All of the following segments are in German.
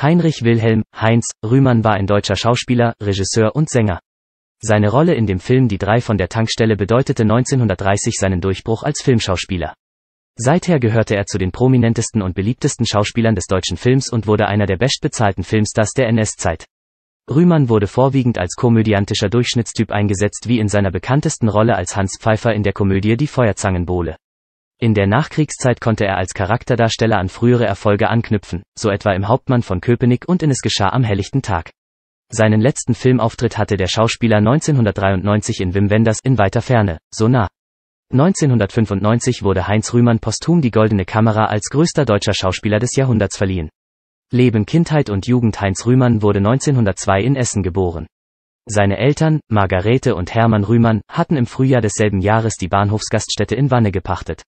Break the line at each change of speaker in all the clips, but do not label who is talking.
Heinrich Wilhelm Heinz Rühmann war ein deutscher Schauspieler, Regisseur und Sänger. Seine Rolle in dem Film Die drei von der Tankstelle bedeutete 1930 seinen Durchbruch als Filmschauspieler. Seither gehörte er zu den prominentesten und beliebtesten Schauspielern des deutschen Films und wurde einer der bestbezahlten Filmstars der NS-Zeit. Rühmann wurde vorwiegend als komödiantischer Durchschnittstyp eingesetzt wie in seiner bekanntesten Rolle als Hans Pfeiffer in der Komödie Die Feuerzangenbowle. In der Nachkriegszeit konnte er als Charakterdarsteller an frühere Erfolge anknüpfen, so etwa im Hauptmann von Köpenick und in Es geschah am helllichten Tag. Seinen letzten Filmauftritt hatte der Schauspieler 1993 in Wim Wenders In weiter Ferne, so nah. 1995 wurde Heinz Rühmann posthum die Goldene Kamera als größter deutscher Schauspieler des Jahrhunderts verliehen. Leben Kindheit und Jugend Heinz Rühmann wurde 1902 in Essen geboren. Seine Eltern, Margarete und Hermann Rühmann, hatten im Frühjahr desselben Jahres die Bahnhofsgaststätte in Wanne gepachtet.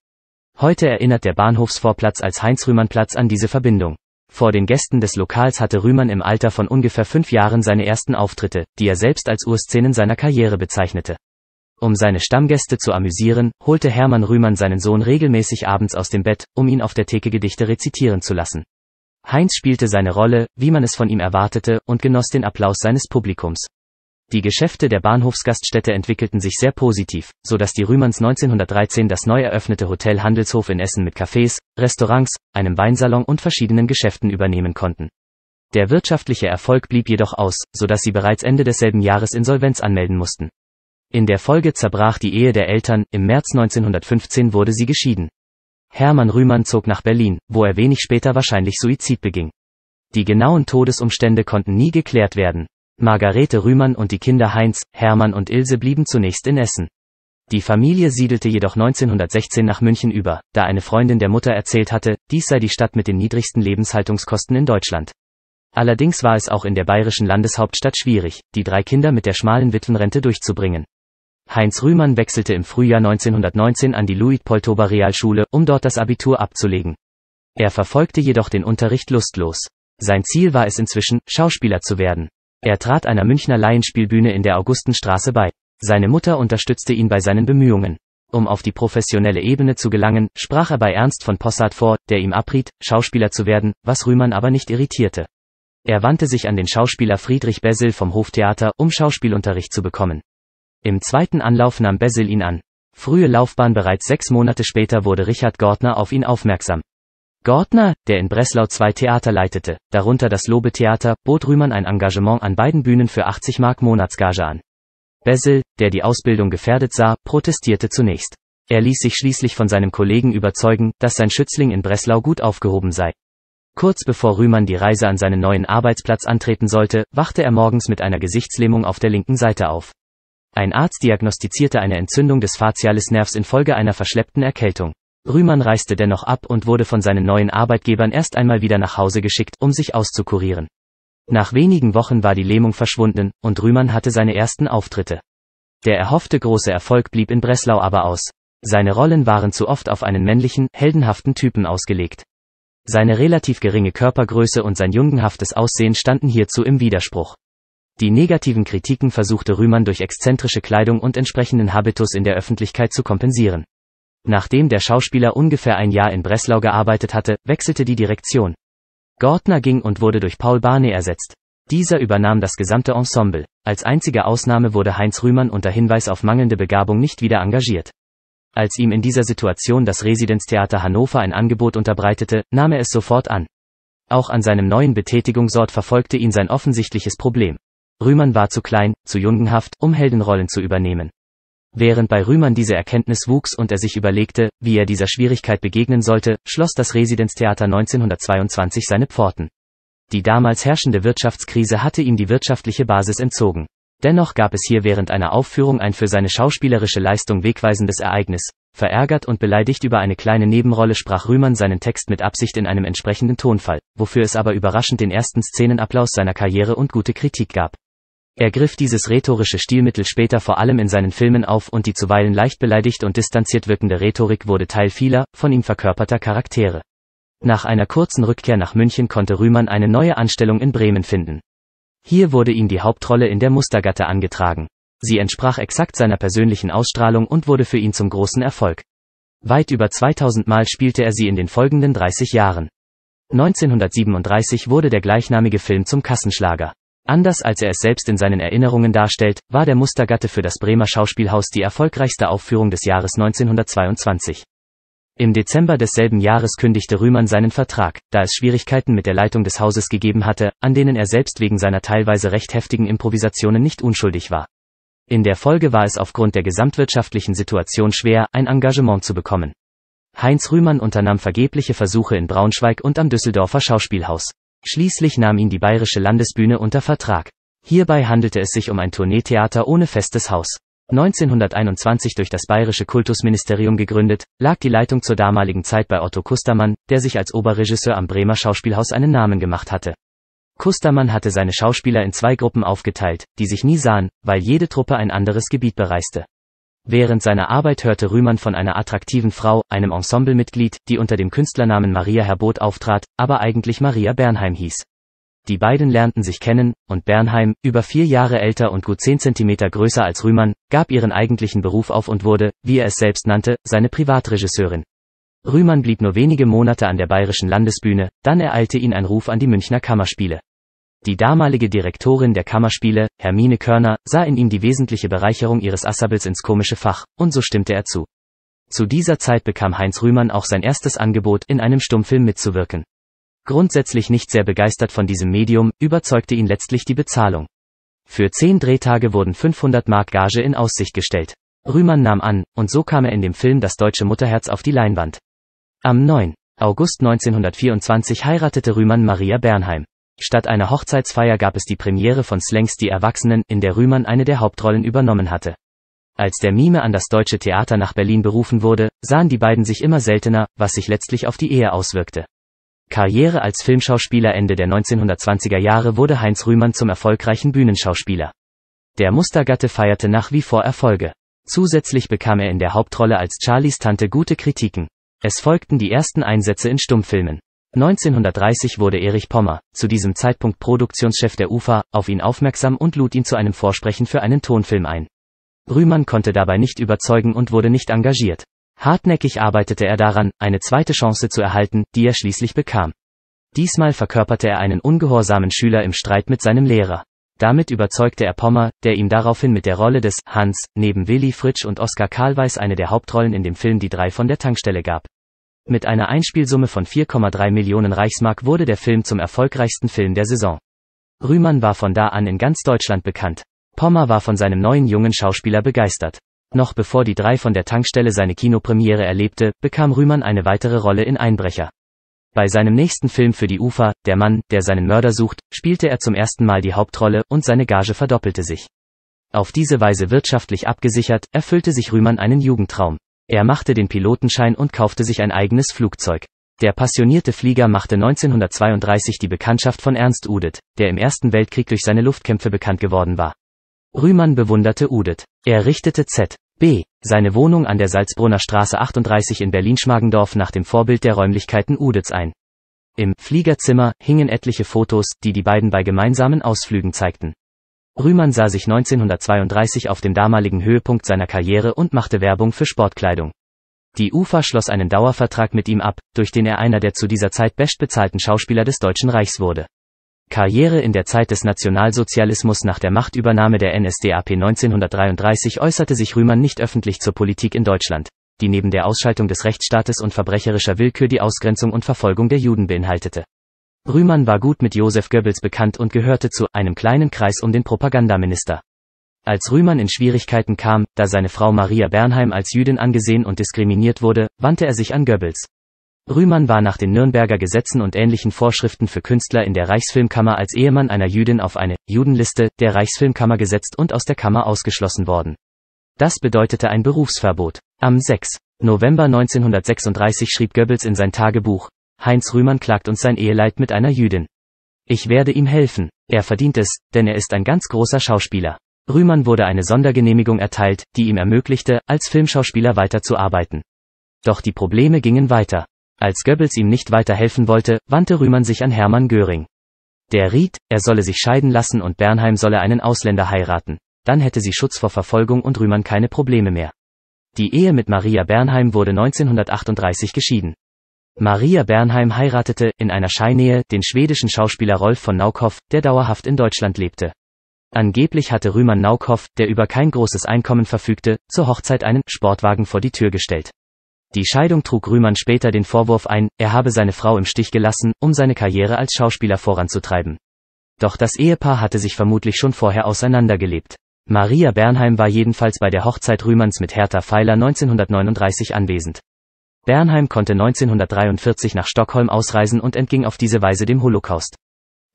Heute erinnert der Bahnhofsvorplatz als Heinz-Rühmann-Platz an diese Verbindung. Vor den Gästen des Lokals hatte Rühmann im Alter von ungefähr fünf Jahren seine ersten Auftritte, die er selbst als Urszenen seiner Karriere bezeichnete. Um seine Stammgäste zu amüsieren, holte Hermann Rühmann seinen Sohn regelmäßig abends aus dem Bett, um ihn auf der Theke Gedichte rezitieren zu lassen. Heinz spielte seine Rolle, wie man es von ihm erwartete, und genoss den Applaus seines Publikums. Die Geschäfte der Bahnhofsgaststätte entwickelten sich sehr positiv, so dass die Rühmanns 1913 das neu eröffnete Hotel Handelshof in Essen mit Cafés, Restaurants, einem Weinsalon und verschiedenen Geschäften übernehmen konnten. Der wirtschaftliche Erfolg blieb jedoch aus, so dass sie bereits Ende desselben Jahres Insolvenz anmelden mussten. In der Folge zerbrach die Ehe der Eltern, im März 1915 wurde sie geschieden. Hermann Rühmann zog nach Berlin, wo er wenig später wahrscheinlich Suizid beging. Die genauen Todesumstände konnten nie geklärt werden, Margarete Rühmann und die Kinder Heinz, Hermann und Ilse blieben zunächst in Essen. Die Familie siedelte jedoch 1916 nach München über, da eine Freundin der Mutter erzählt hatte, dies sei die Stadt mit den niedrigsten Lebenshaltungskosten in Deutschland. Allerdings war es auch in der bayerischen Landeshauptstadt schwierig, die drei Kinder mit der schmalen Witwenrente durchzubringen. Heinz Rühmann wechselte im Frühjahr 1919 an die Luitpoldtober Realschule, um dort das Abitur abzulegen. Er verfolgte jedoch den Unterricht lustlos. Sein Ziel war es inzwischen, Schauspieler zu werden. Er trat einer Münchner Laienspielbühne in der Augustenstraße bei. Seine Mutter unterstützte ihn bei seinen Bemühungen. Um auf die professionelle Ebene zu gelangen, sprach er bei Ernst von Possart vor, der ihm abriet, Schauspieler zu werden, was Rühmann aber nicht irritierte. Er wandte sich an den Schauspieler Friedrich Bessel vom Hoftheater, um Schauspielunterricht zu bekommen. Im zweiten Anlauf nahm Bessel ihn an. Frühe Laufbahn bereits sechs Monate später wurde Richard Gortner auf ihn aufmerksam. Gortner, der in Breslau zwei Theater leitete, darunter das Lobe-Theater, bot Rühmann ein Engagement an beiden Bühnen für 80 Mark Monatsgage an. Bessel, der die Ausbildung gefährdet sah, protestierte zunächst. Er ließ sich schließlich von seinem Kollegen überzeugen, dass sein Schützling in Breslau gut aufgehoben sei. Kurz bevor Rühmann die Reise an seinen neuen Arbeitsplatz antreten sollte, wachte er morgens mit einer Gesichtslähmung auf der linken Seite auf. Ein Arzt diagnostizierte eine Entzündung des Facialisnervs infolge einer verschleppten Erkältung. Rühmann reiste dennoch ab und wurde von seinen neuen Arbeitgebern erst einmal wieder nach Hause geschickt, um sich auszukurieren. Nach wenigen Wochen war die Lähmung verschwunden, und Rühmann hatte seine ersten Auftritte. Der erhoffte große Erfolg blieb in Breslau aber aus. Seine Rollen waren zu oft auf einen männlichen, heldenhaften Typen ausgelegt. Seine relativ geringe Körpergröße und sein jungenhaftes Aussehen standen hierzu im Widerspruch. Die negativen Kritiken versuchte Rühmann durch exzentrische Kleidung und entsprechenden Habitus in der Öffentlichkeit zu kompensieren. Nachdem der Schauspieler ungefähr ein Jahr in Breslau gearbeitet hatte, wechselte die Direktion. Gortner ging und wurde durch Paul Barney ersetzt. Dieser übernahm das gesamte Ensemble. Als einzige Ausnahme wurde Heinz Rühmann unter Hinweis auf mangelnde Begabung nicht wieder engagiert. Als ihm in dieser Situation das Residenztheater Hannover ein Angebot unterbreitete, nahm er es sofort an. Auch an seinem neuen Betätigungsort verfolgte ihn sein offensichtliches Problem. Rühmann war zu klein, zu jungenhaft, um Heldenrollen zu übernehmen. Während bei Rühmann diese Erkenntnis wuchs und er sich überlegte, wie er dieser Schwierigkeit begegnen sollte, schloss das Residenztheater 1922 seine Pforten. Die damals herrschende Wirtschaftskrise hatte ihm die wirtschaftliche Basis entzogen. Dennoch gab es hier während einer Aufführung ein für seine schauspielerische Leistung wegweisendes Ereignis. Verärgert und beleidigt über eine kleine Nebenrolle sprach Rühmann seinen Text mit Absicht in einem entsprechenden Tonfall, wofür es aber überraschend den ersten Szenenapplaus seiner Karriere und gute Kritik gab. Er griff dieses rhetorische Stilmittel später vor allem in seinen Filmen auf und die zuweilen leicht beleidigt und distanziert wirkende Rhetorik wurde Teil vieler, von ihm verkörperter Charaktere. Nach einer kurzen Rückkehr nach München konnte Rühmann eine neue Anstellung in Bremen finden. Hier wurde ihm die Hauptrolle in der Mustergatte angetragen. Sie entsprach exakt seiner persönlichen Ausstrahlung und wurde für ihn zum großen Erfolg. Weit über 2000 Mal spielte er sie in den folgenden 30 Jahren. 1937 wurde der gleichnamige Film zum Kassenschlager. Anders als er es selbst in seinen Erinnerungen darstellt, war der Mustergatte für das Bremer Schauspielhaus die erfolgreichste Aufführung des Jahres 1922. Im Dezember desselben Jahres kündigte Rühmann seinen Vertrag, da es Schwierigkeiten mit der Leitung des Hauses gegeben hatte, an denen er selbst wegen seiner teilweise recht heftigen Improvisationen nicht unschuldig war. In der Folge war es aufgrund der gesamtwirtschaftlichen Situation schwer, ein Engagement zu bekommen. Heinz Rühmann unternahm vergebliche Versuche in Braunschweig und am Düsseldorfer Schauspielhaus. Schließlich nahm ihn die Bayerische Landesbühne unter Vertrag. Hierbei handelte es sich um ein Tourneetheater ohne festes Haus. 1921 durch das Bayerische Kultusministerium gegründet, lag die Leitung zur damaligen Zeit bei Otto Kustermann, der sich als Oberregisseur am Bremer Schauspielhaus einen Namen gemacht hatte. Kustermann hatte seine Schauspieler in zwei Gruppen aufgeteilt, die sich nie sahen, weil jede Truppe ein anderes Gebiet bereiste. Während seiner Arbeit hörte Rühmann von einer attraktiven Frau, einem Ensemblemitglied, die unter dem Künstlernamen Maria Herbot auftrat, aber eigentlich Maria Bernheim hieß. Die beiden lernten sich kennen, und Bernheim, über vier Jahre älter und gut zehn Zentimeter größer als Rühmann, gab ihren eigentlichen Beruf auf und wurde, wie er es selbst nannte, seine Privatregisseurin. Rühmann blieb nur wenige Monate an der Bayerischen Landesbühne, dann ereilte ihn ein Ruf an die Münchner Kammerspiele. Die damalige Direktorin der Kammerspiele, Hermine Körner, sah in ihm die wesentliche Bereicherung ihres Assabels ins komische Fach, und so stimmte er zu. Zu dieser Zeit bekam Heinz Rühmann auch sein erstes Angebot, in einem Stummfilm mitzuwirken. Grundsätzlich nicht sehr begeistert von diesem Medium, überzeugte ihn letztlich die Bezahlung. Für zehn Drehtage wurden 500 Mark Gage in Aussicht gestellt. Rühmann nahm an, und so kam er in dem Film Das deutsche Mutterherz auf die Leinwand. Am 9. August 1924 heiratete Rühmann Maria Bernheim. Statt einer Hochzeitsfeier gab es die Premiere von Slangs Die Erwachsenen, in der Rühmann eine der Hauptrollen übernommen hatte. Als der Mime an das Deutsche Theater nach Berlin berufen wurde, sahen die beiden sich immer seltener, was sich letztlich auf die Ehe auswirkte. Karriere als Filmschauspieler Ende der 1920er Jahre wurde Heinz Rühmann zum erfolgreichen Bühnenschauspieler. Der Mustergatte feierte nach wie vor Erfolge. Zusätzlich bekam er in der Hauptrolle als Charlies Tante gute Kritiken. Es folgten die ersten Einsätze in Stummfilmen. 1930 wurde Erich Pommer, zu diesem Zeitpunkt Produktionschef der UFA, auf ihn aufmerksam und lud ihn zu einem Vorsprechen für einen Tonfilm ein. Rühmann konnte dabei nicht überzeugen und wurde nicht engagiert. Hartnäckig arbeitete er daran, eine zweite Chance zu erhalten, die er schließlich bekam. Diesmal verkörperte er einen ungehorsamen Schüler im Streit mit seinem Lehrer. Damit überzeugte er Pommer, der ihm daraufhin mit der Rolle des Hans, neben Willi Fritsch und Oskar Karlweis eine der Hauptrollen in dem Film Die drei von der Tankstelle gab. Mit einer Einspielsumme von 4,3 Millionen Reichsmark wurde der Film zum erfolgreichsten Film der Saison. Rühmann war von da an in ganz Deutschland bekannt. Pommer war von seinem neuen jungen Schauspieler begeistert. Noch bevor die drei von der Tankstelle seine Kinopremiere erlebte, bekam Rühmann eine weitere Rolle in Einbrecher. Bei seinem nächsten Film für die UFA, Der Mann, der seinen Mörder sucht, spielte er zum ersten Mal die Hauptrolle und seine Gage verdoppelte sich. Auf diese Weise wirtschaftlich abgesichert, erfüllte sich Rühmann einen Jugendtraum. Er machte den Pilotenschein und kaufte sich ein eigenes Flugzeug. Der passionierte Flieger machte 1932 die Bekanntschaft von Ernst Udet, der im Ersten Weltkrieg durch seine Luftkämpfe bekannt geworden war. Rühmann bewunderte Udet. Er richtete Z. B. seine Wohnung an der Salzbrunner Straße 38 in Berlin-Schmargendorf nach dem Vorbild der Räumlichkeiten Udets ein. Im Fliegerzimmer hingen etliche Fotos, die die beiden bei gemeinsamen Ausflügen zeigten. Rühmann sah sich 1932 auf dem damaligen Höhepunkt seiner Karriere und machte Werbung für Sportkleidung. Die UFA schloss einen Dauervertrag mit ihm ab, durch den er einer der zu dieser Zeit bestbezahlten Schauspieler des Deutschen Reichs wurde. Karriere in der Zeit des Nationalsozialismus nach der Machtübernahme der NSDAP 1933 äußerte sich Rühmann nicht öffentlich zur Politik in Deutschland, die neben der Ausschaltung des Rechtsstaates und verbrecherischer Willkür die Ausgrenzung und Verfolgung der Juden beinhaltete. Rühmann war gut mit Josef Goebbels bekannt und gehörte zu einem kleinen Kreis um den Propagandaminister. Als Rühmann in Schwierigkeiten kam, da seine Frau Maria Bernheim als Jüdin angesehen und diskriminiert wurde, wandte er sich an Goebbels. Rühmann war nach den Nürnberger Gesetzen und ähnlichen Vorschriften für Künstler in der Reichsfilmkammer als Ehemann einer Jüdin auf eine Judenliste der Reichsfilmkammer gesetzt und aus der Kammer ausgeschlossen worden. Das bedeutete ein Berufsverbot. Am 6. November 1936 schrieb Goebbels in sein Tagebuch, Heinz Rühmann klagt uns sein Eheleid mit einer Jüdin. Ich werde ihm helfen. Er verdient es, denn er ist ein ganz großer Schauspieler. Rühmann wurde eine Sondergenehmigung erteilt, die ihm ermöglichte, als Filmschauspieler weiterzuarbeiten. Doch die Probleme gingen weiter. Als Goebbels ihm nicht weiter helfen wollte, wandte Rühmann sich an Hermann Göring. Der riet, er solle sich scheiden lassen und Bernheim solle einen Ausländer heiraten. Dann hätte sie Schutz vor Verfolgung und Rühmann keine Probleme mehr. Die Ehe mit Maria Bernheim wurde 1938 geschieden. Maria Bernheim heiratete, in einer Scheinehe, den schwedischen Schauspieler Rolf von Naukhoff, der dauerhaft in Deutschland lebte. Angeblich hatte Rühmann Naukhoff, der über kein großes Einkommen verfügte, zur Hochzeit einen Sportwagen vor die Tür gestellt. Die Scheidung trug Rühmann später den Vorwurf ein, er habe seine Frau im Stich gelassen, um seine Karriere als Schauspieler voranzutreiben. Doch das Ehepaar hatte sich vermutlich schon vorher auseinandergelebt. Maria Bernheim war jedenfalls bei der Hochzeit Rühmanns mit Hertha Feiler 1939 anwesend. Bernheim konnte 1943 nach Stockholm ausreisen und entging auf diese Weise dem Holocaust.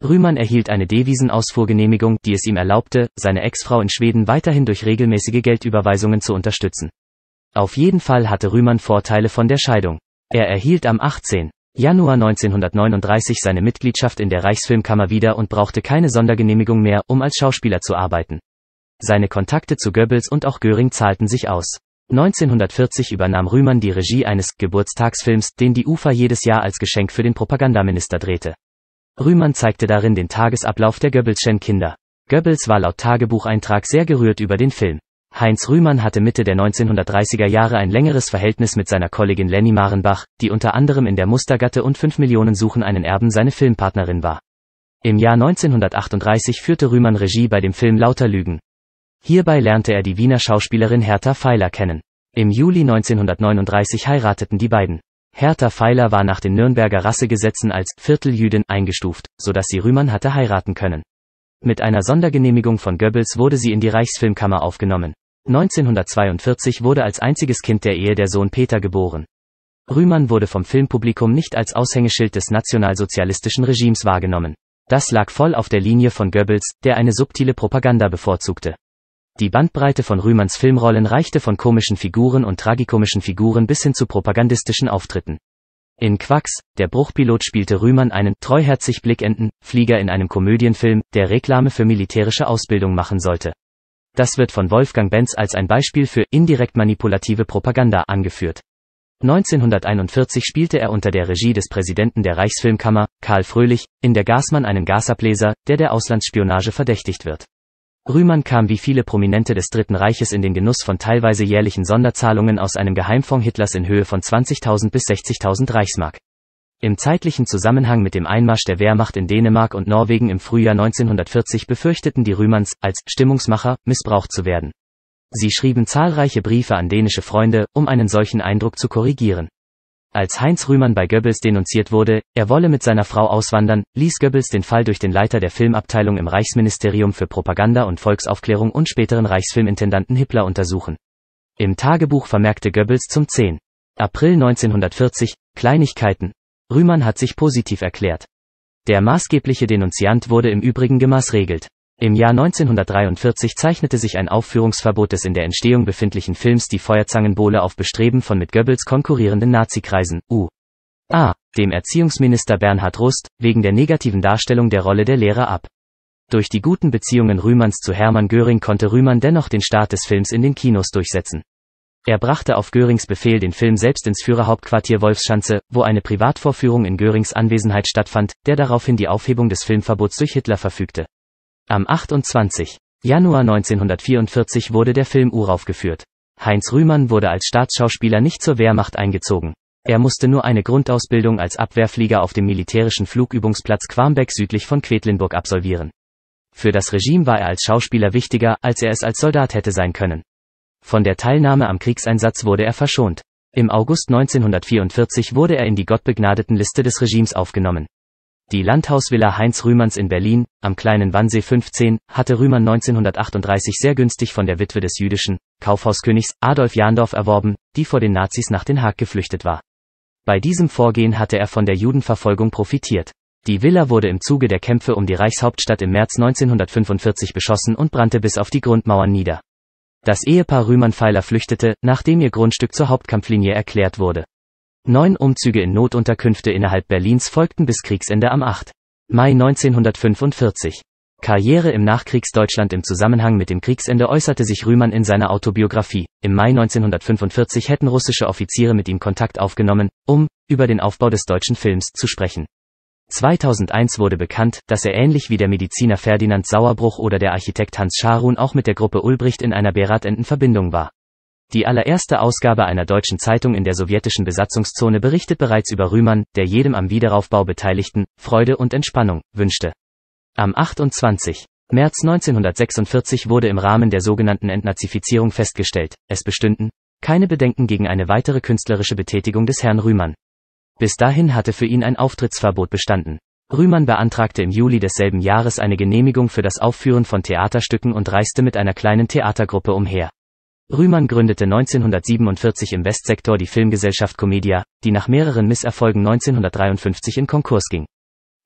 Rühmann erhielt eine Devisenausfuhrgenehmigung, die es ihm erlaubte, seine Ex-Frau in Schweden weiterhin durch regelmäßige Geldüberweisungen zu unterstützen. Auf jeden Fall hatte Rühmann Vorteile von der Scheidung. Er erhielt am 18. Januar 1939 seine Mitgliedschaft in der Reichsfilmkammer wieder und brauchte keine Sondergenehmigung mehr, um als Schauspieler zu arbeiten. Seine Kontakte zu Goebbels und auch Göring zahlten sich aus. 1940 übernahm Rühmann die Regie eines Geburtstagsfilms, den die UFA jedes Jahr als Geschenk für den Propagandaminister drehte. Rühmann zeigte darin den Tagesablauf der Goebbelschen Kinder. Goebbels war laut Tagebucheintrag sehr gerührt über den Film. Heinz Rühmann hatte Mitte der 1930er Jahre ein längeres Verhältnis mit seiner Kollegin Lenny Marenbach, die unter anderem in der Mustergatte und 5 Millionen Suchen einen Erben seine Filmpartnerin war. Im Jahr 1938 führte Rühmann Regie bei dem Film Lauter Lügen. Hierbei lernte er die Wiener Schauspielerin Hertha Feiler kennen. Im Juli 1939 heirateten die beiden. Hertha Feiler war nach den Nürnberger Rassegesetzen als Vierteljüdin eingestuft, so dass sie Rühmann hatte heiraten können. Mit einer Sondergenehmigung von Goebbels wurde sie in die Reichsfilmkammer aufgenommen. 1942 wurde als einziges Kind der Ehe der Sohn Peter geboren. Rühmann wurde vom Filmpublikum nicht als Aushängeschild des nationalsozialistischen Regimes wahrgenommen. Das lag voll auf der Linie von Goebbels, der eine subtile Propaganda bevorzugte. Die Bandbreite von Rühmanns Filmrollen reichte von komischen Figuren und tragikomischen Figuren bis hin zu propagandistischen Auftritten. In Quacks, der Bruchpilot spielte Rühmann einen treuherzig blickenden Flieger in einem Komödienfilm, der Reklame für militärische Ausbildung machen sollte. Das wird von Wolfgang Benz als ein Beispiel für indirekt manipulative Propaganda angeführt. 1941 spielte er unter der Regie des Präsidenten der Reichsfilmkammer, Karl Fröhlich, in der Gasmann einen Gasableser, der der Auslandsspionage verdächtigt wird. Rühmann kam wie viele Prominente des Dritten Reiches in den Genuss von teilweise jährlichen Sonderzahlungen aus einem Geheimfonds Hitlers in Höhe von 20.000 bis 60.000 Reichsmark. Im zeitlichen Zusammenhang mit dem Einmarsch der Wehrmacht in Dänemark und Norwegen im Frühjahr 1940 befürchteten die Rühmanns, als Stimmungsmacher, missbraucht zu werden. Sie schrieben zahlreiche Briefe an dänische Freunde, um einen solchen Eindruck zu korrigieren. Als Heinz Rühmann bei Goebbels denunziert wurde, er wolle mit seiner Frau auswandern, ließ Goebbels den Fall durch den Leiter der Filmabteilung im Reichsministerium für Propaganda und Volksaufklärung und späteren Reichsfilmintendanten Hippler untersuchen. Im Tagebuch vermerkte Goebbels zum 10. April 1940, Kleinigkeiten, Rühmann hat sich positiv erklärt. Der maßgebliche Denunziant wurde im Übrigen gemaßregelt. Im Jahr 1943 zeichnete sich ein Aufführungsverbot des in der Entstehung befindlichen Films Die Feuerzangenbowle auf Bestreben von mit Goebbels konkurrierenden Nazikreisen, U. A. dem Erziehungsminister Bernhard Rust, wegen der negativen Darstellung der Rolle der Lehrer ab. Durch die guten Beziehungen Rühmanns zu Hermann Göring konnte Rühmann dennoch den Start des Films in den Kinos durchsetzen. Er brachte auf Görings Befehl den Film selbst ins Führerhauptquartier Wolfschanze, wo eine Privatvorführung in Görings Anwesenheit stattfand, der daraufhin die Aufhebung des Filmverbots durch Hitler verfügte. Am 28. Januar 1944 wurde der Film uraufgeführt. Heinz Rühmann wurde als Staatsschauspieler nicht zur Wehrmacht eingezogen. Er musste nur eine Grundausbildung als Abwehrflieger auf dem militärischen Flugübungsplatz Quambeck südlich von Quedlinburg absolvieren. Für das Regime war er als Schauspieler wichtiger, als er es als Soldat hätte sein können. Von der Teilnahme am Kriegseinsatz wurde er verschont. Im August 1944 wurde er in die gottbegnadeten Liste des Regimes aufgenommen. Die Landhausvilla Heinz Rühmanns in Berlin, am kleinen Wannsee 15, hatte Rühmann 1938 sehr günstig von der Witwe des jüdischen Kaufhauskönigs Adolf Jahndorf erworben, die vor den Nazis nach Den Haag geflüchtet war. Bei diesem Vorgehen hatte er von der Judenverfolgung profitiert. Die Villa wurde im Zuge der Kämpfe um die Reichshauptstadt im März 1945 beschossen und brannte bis auf die Grundmauern nieder. Das Ehepaar Rühmann-Pfeiler flüchtete, nachdem ihr Grundstück zur Hauptkampflinie erklärt wurde. Neun Umzüge in Notunterkünfte innerhalb Berlins folgten bis Kriegsende am 8. Mai 1945. Karriere im Nachkriegsdeutschland im Zusammenhang mit dem Kriegsende äußerte sich Rühmann in seiner Autobiografie. Im Mai 1945 hätten russische Offiziere mit ihm Kontakt aufgenommen, um über den Aufbau des deutschen Films zu sprechen. 2001 wurde bekannt, dass er ähnlich wie der Mediziner Ferdinand Sauerbruch oder der Architekt Hans Scharun auch mit der Gruppe Ulbricht in einer Berat in Verbindung war. Die allererste Ausgabe einer deutschen Zeitung in der sowjetischen Besatzungszone berichtet bereits über Rühmann, der jedem am Wiederaufbau Beteiligten Freude und Entspannung wünschte. Am 28. März 1946 wurde im Rahmen der sogenannten Entnazifizierung festgestellt, es bestünden keine Bedenken gegen eine weitere künstlerische Betätigung des Herrn Rühmann. Bis dahin hatte für ihn ein Auftrittsverbot bestanden. Rühmann beantragte im Juli desselben Jahres eine Genehmigung für das Aufführen von Theaterstücken und reiste mit einer kleinen Theatergruppe umher. Rühmann gründete 1947 im Westsektor die Filmgesellschaft Comedia, die nach mehreren Misserfolgen 1953 in Konkurs ging.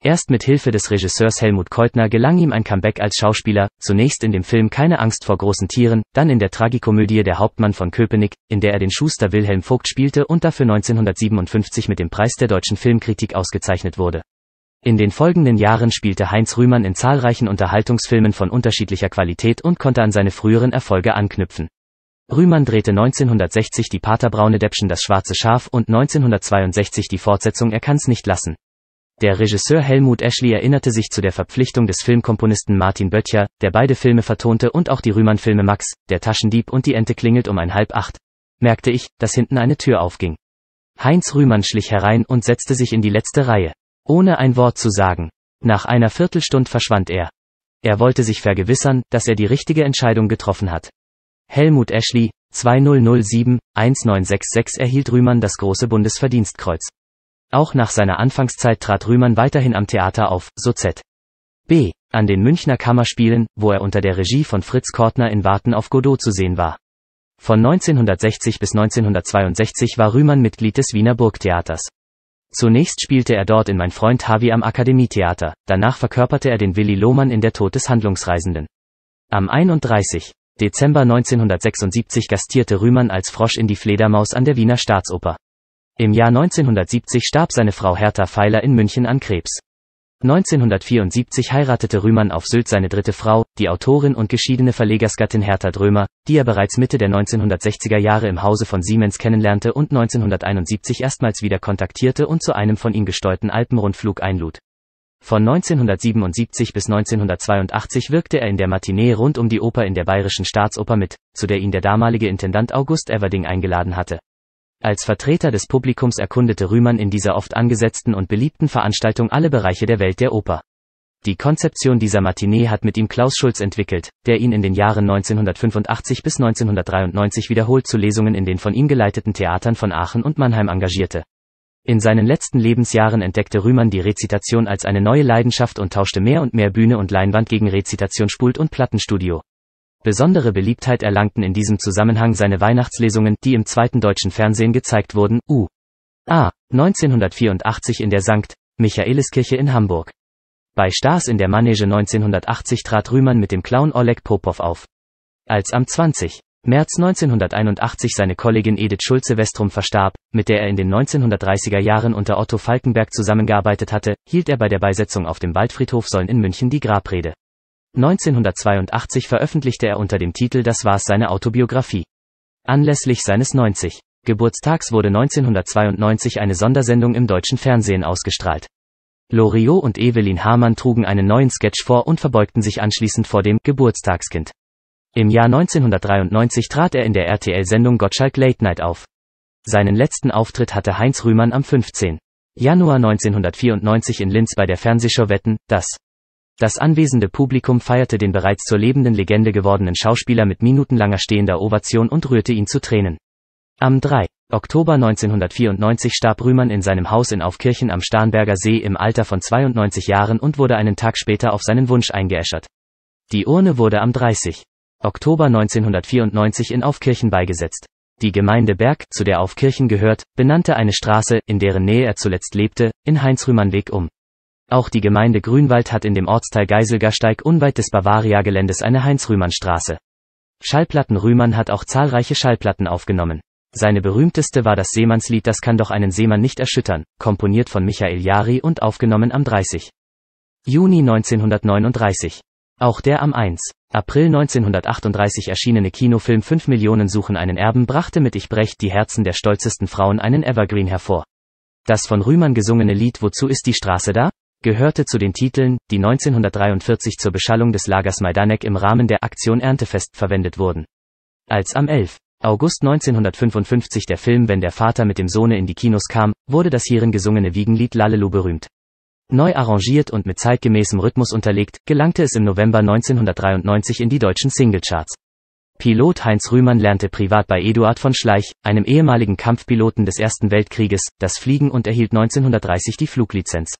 Erst mit Hilfe des Regisseurs Helmut Keutner gelang ihm ein Comeback als Schauspieler, zunächst in dem Film Keine Angst vor großen Tieren, dann in der Tragikomödie Der Hauptmann von Köpenick, in der er den Schuster Wilhelm Vogt spielte und dafür 1957 mit dem Preis der deutschen Filmkritik ausgezeichnet wurde. In den folgenden Jahren spielte Heinz Rühmann in zahlreichen Unterhaltungsfilmen von unterschiedlicher Qualität und konnte an seine früheren Erfolge anknüpfen. Rühmann drehte 1960 die Paterbraune Deppchen Das Schwarze Schaf und 1962 die Fortsetzung Er kann's nicht lassen. Der Regisseur Helmut Eschli erinnerte sich zu der Verpflichtung des Filmkomponisten Martin Böttcher, der beide Filme vertonte und auch die Rühmann-Filme Max, Der Taschendieb und Die Ente klingelt um ein halb acht. Merkte ich, dass hinten eine Tür aufging. Heinz Rühmann schlich herein und setzte sich in die letzte Reihe. Ohne ein Wort zu sagen. Nach einer Viertelstunde verschwand er. Er wollte sich vergewissern, dass er die richtige Entscheidung getroffen hat. Helmut Eschli, 2007-1966 erhielt Rühmann das große Bundesverdienstkreuz. Auch nach seiner Anfangszeit trat Rühmann weiterhin am Theater auf, so Z. B. An den Münchner Kammerspielen, wo er unter der Regie von Fritz Kortner in Warten auf Godot zu sehen war. Von 1960 bis 1962 war Rühmann Mitglied des Wiener Burgtheaters. Zunächst spielte er dort in Mein Freund Harvey am Akademietheater, danach verkörperte er den Willi Lohmann in Der Tod des Handlungsreisenden. Am 31. Dezember 1976 gastierte Rühmann als Frosch in die Fledermaus an der Wiener Staatsoper. Im Jahr 1970 starb seine Frau Hertha Feiler in München an Krebs. 1974 heiratete Rühmann auf Sylt seine dritte Frau, die Autorin und geschiedene Verlegersgattin Hertha Drömer, die er bereits Mitte der 1960er Jahre im Hause von Siemens kennenlernte und 1971 erstmals wieder kontaktierte und zu einem von ihm gesteuerten Alpenrundflug einlud. Von 1977 bis 1982 wirkte er in der Matinee rund um die Oper in der Bayerischen Staatsoper mit, zu der ihn der damalige Intendant August Everding eingeladen hatte. Als Vertreter des Publikums erkundete Rühmann in dieser oft angesetzten und beliebten Veranstaltung alle Bereiche der Welt der Oper. Die Konzeption dieser Matinee hat mit ihm Klaus Schulz entwickelt, der ihn in den Jahren 1985 bis 1993 wiederholt zu Lesungen in den von ihm geleiteten Theatern von Aachen und Mannheim engagierte. In seinen letzten Lebensjahren entdeckte Rühmann die Rezitation als eine neue Leidenschaft und tauschte mehr und mehr Bühne und Leinwand gegen Rezitation Spult und Plattenstudio. Besondere Beliebtheit erlangten in diesem Zusammenhang seine Weihnachtslesungen, die im zweiten deutschen Fernsehen gezeigt wurden, U. A. 1984 in der St. Michaeliskirche in Hamburg. Bei Stars in der Manege 1980 trat Rühmann mit dem Clown Oleg Popov auf. Als am 20. März 1981 seine Kollegin Edith Schulze-Westrum verstarb, mit der er in den 1930er Jahren unter Otto Falkenberg zusammengearbeitet hatte, hielt er bei der Beisetzung auf dem Waldfriedhof Sollen in München die Grabrede. 1982 veröffentlichte er unter dem Titel Das war's seine Autobiografie. Anlässlich seines 90. Geburtstags wurde 1992 eine Sondersendung im deutschen Fernsehen ausgestrahlt. Loriot und Evelyn Hamann trugen einen neuen Sketch vor und verbeugten sich anschließend vor dem Geburtstagskind. Im Jahr 1993 trat er in der RTL-Sendung Gottschalk Late Night auf. Seinen letzten Auftritt hatte Heinz Rühmann am 15. Januar 1994 in Linz bei der Fernsehshow Wetten, das. Das anwesende Publikum feierte den bereits zur lebenden Legende gewordenen Schauspieler mit minutenlanger stehender Ovation und rührte ihn zu Tränen. Am 3. Oktober 1994 starb Rühmann in seinem Haus in Aufkirchen am Starnberger See im Alter von 92 Jahren und wurde einen Tag später auf seinen Wunsch eingeäschert. Die Urne wurde am 30. Oktober 1994 in Aufkirchen beigesetzt. Die Gemeinde Berg, zu der Aufkirchen gehört, benannte eine Straße, in deren Nähe er zuletzt lebte, in Heinz-Rühmann-Weg um. Auch die Gemeinde Grünwald hat in dem Ortsteil Geiselgersteig unweit des Bavaria-Geländes eine Heinz-Rühmann-Straße. Schallplatten Rühmann hat auch zahlreiche Schallplatten aufgenommen. Seine berühmteste war das Seemannslied Das kann doch einen Seemann nicht erschüttern, komponiert von Michael Jari und aufgenommen am 30. Juni 1939. Auch der am 1. April 1938 erschienene Kinofilm 5 Millionen suchen einen Erben brachte mit Ich brecht die Herzen der stolzesten Frauen einen Evergreen hervor. Das von Rühmann gesungene Lied Wozu ist die Straße da? gehörte zu den Titeln, die 1943 zur Beschallung des Lagers Majdanek im Rahmen der Aktion Erntefest verwendet wurden. Als am 11. August 1955 der Film Wenn der Vater mit dem Sohne in die Kinos kam, wurde das hierin gesungene Wiegenlied Lalelu berühmt. Neu arrangiert und mit zeitgemäßem Rhythmus unterlegt, gelangte es im November 1993 in die deutschen Singlecharts. Pilot Heinz Rühmann lernte privat bei Eduard von Schleich, einem ehemaligen Kampfpiloten des Ersten Weltkrieges, das Fliegen und erhielt 1930 die Fluglizenz.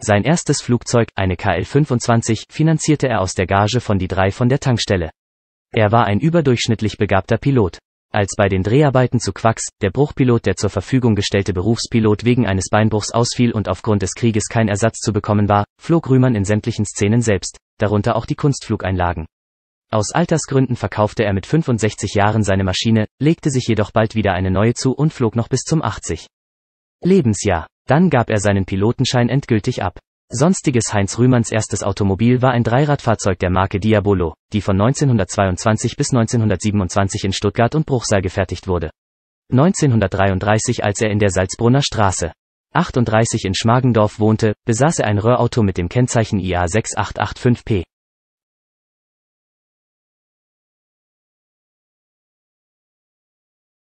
Sein erstes Flugzeug, eine KL-25, finanzierte er aus der Gage von die drei von der Tankstelle. Er war ein überdurchschnittlich begabter Pilot. Als bei den Dreharbeiten zu Quacks, der Bruchpilot der zur Verfügung gestellte Berufspilot wegen eines Beinbruchs ausfiel und aufgrund des Krieges kein Ersatz zu bekommen war, flog Rühmann in sämtlichen Szenen selbst, darunter auch die Kunstflugeinlagen. Aus Altersgründen verkaufte er mit 65 Jahren seine Maschine, legte sich jedoch bald wieder eine neue zu und flog noch bis zum 80. Lebensjahr. Dann gab er seinen Pilotenschein endgültig ab. Sonstiges Heinz Rühmanns erstes Automobil war ein Dreiradfahrzeug der Marke Diabolo, die von 1922 bis 1927 in Stuttgart und Bruchsal gefertigt wurde. 1933 als er in der Salzbrunner Straße 38 in Schmargendorf wohnte, besaß er ein Röhrauto mit dem Kennzeichen IA 6885P.